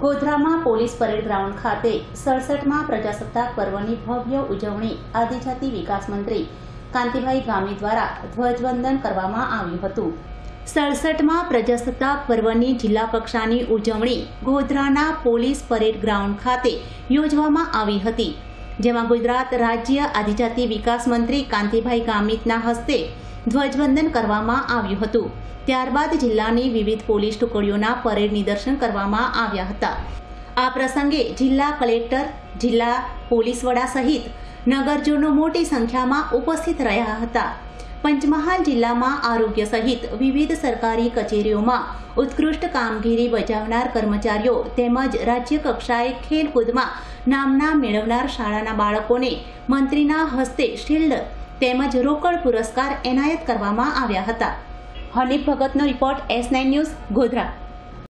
ગોધરામાં police parade ground ખાતે સડસઠમાં પ્રજાસત્તાક પર્વની ભવ્ય ઉજવણી આદિજાતિ વિકાસ મંત્રી કાંતિભાઈ ગામી દ્વારા ધ્વજવંદન કરવામાં આવ્યું હતું. સડસઠમાં પ્રજાસત્તાક પર્વની જિલ્લા કક્ષાની ઉજવણી ગોધરાના પોલીસ પરેડ ગ્રાઉન્ડ ખાતે યોજવામાં આવી હતી. જેમાં ગુજરાત રાજ્ય આદિજાતિ વિકાસ મંત્રી કાંતિભાઈ ગામિતના હસ્તે ધ્વજવંદન કરવામાં આવ્યું હતું. ત્યારબાદ જિલ્લાની વિવિધ પોલીસ ટુકડીઓના પરેડ નિદર્શન કરવામાં આવ્યા હતા. આ પ્રસંગે જિલ્લા કલેક્ટર, જિલ્લા પોલીસ વડા સહિત નગરજનો મોટી સંખ્યામાં ઉપસ્થિત રહ્યા હતા. પંચમહાલ જિલ્લામાં આરોગ્ય સહિત વિવિધ સરકારી કચેરીઓમાં ઉત્કૃષ્ટ કામગીરી બજાવનાર કર્મચારીઓ તેમજ રાજ્ય કક્ષાએ ખેલકૂદમાં નામના મેળવનાર શાળાના બાળકોને મંત્રીના હસ્તે શિલ્ડ તેમજ રોકડ પુરસ્કાર એનાયત કરવામાં આવ્યા હતા. Hanif ભગતનો report S nine news Godhra.